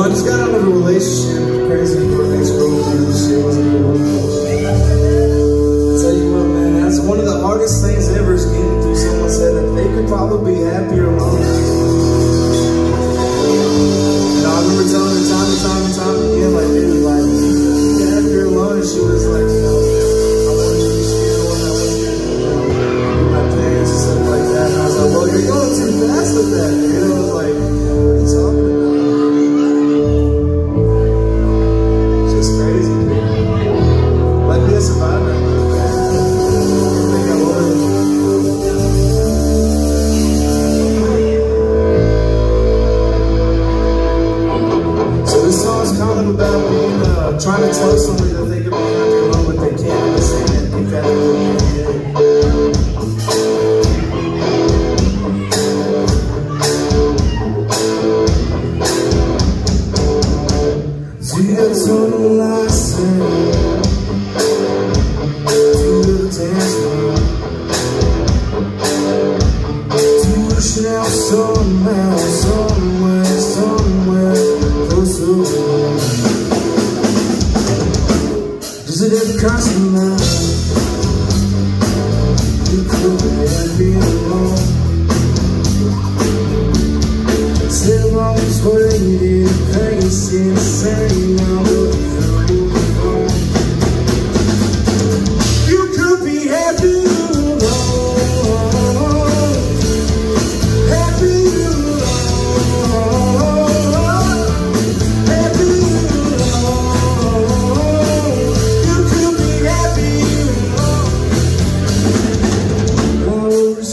know, I just got out of a relationship, crazy for an ex-girlfriend, she wasn't even Tell you what, man, that's one of the hardest things Uh, trying to tell somebody that they can be happy alone, but they can't understand it. Think that See that's all I It mind You could be alone. Still always waiting, pacing, saying I would